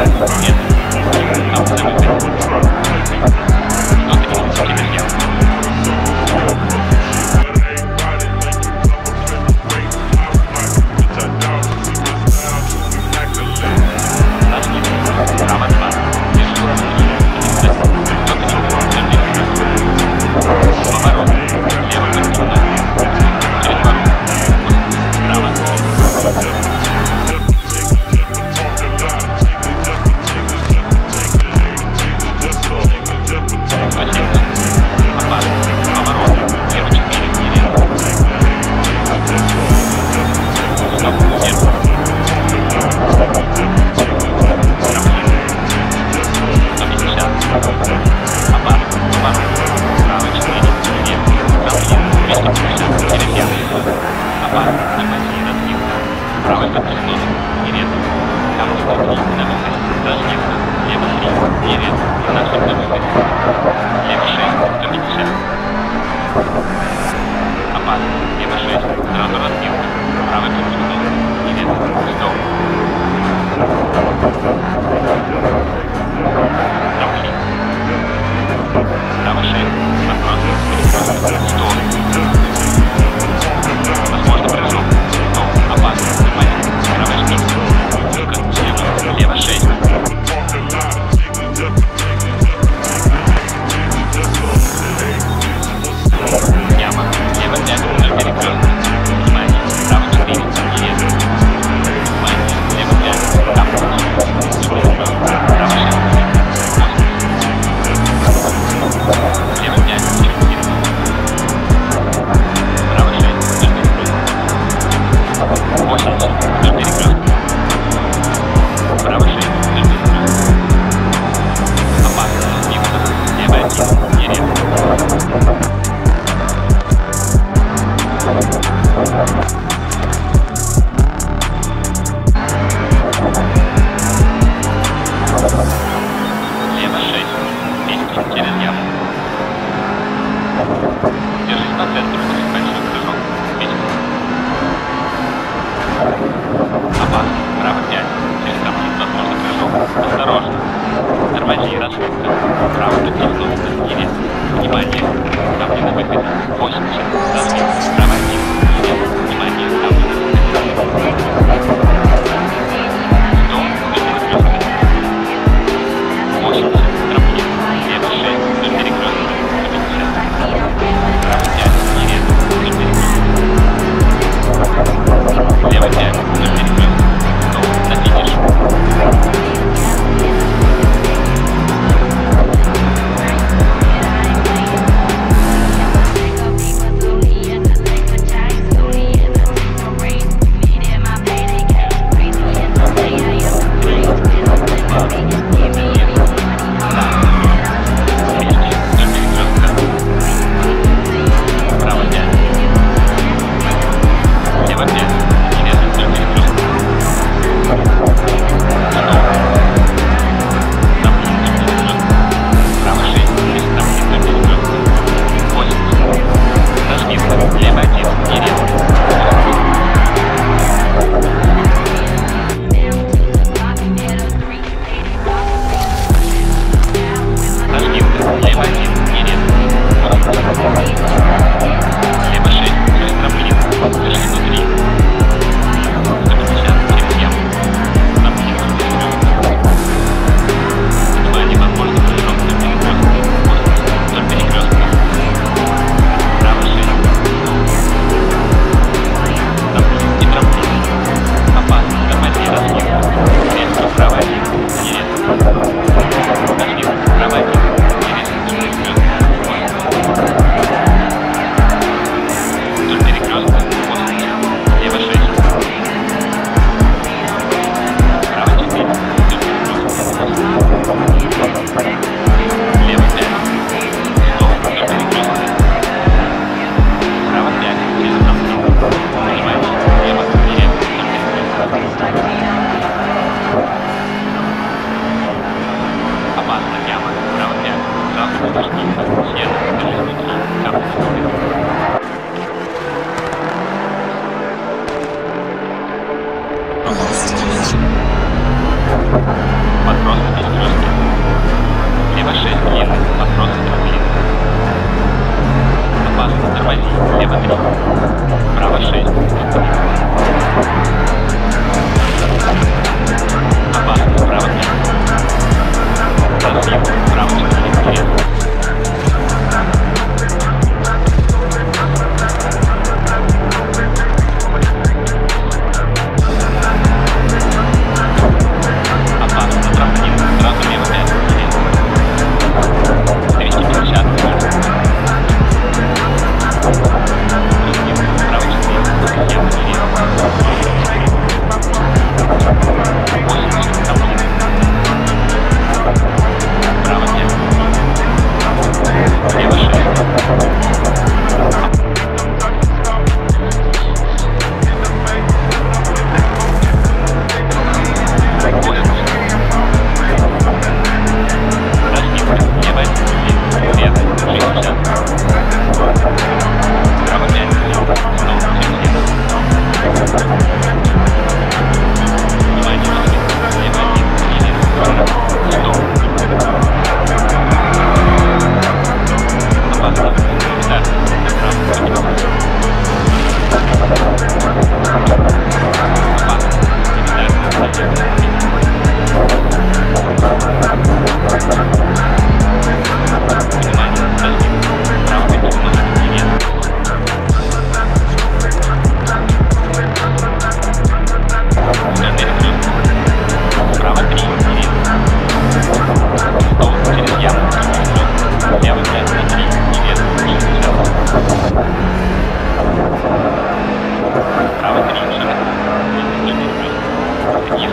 Yeah. Опасно. Лево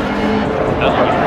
Oh.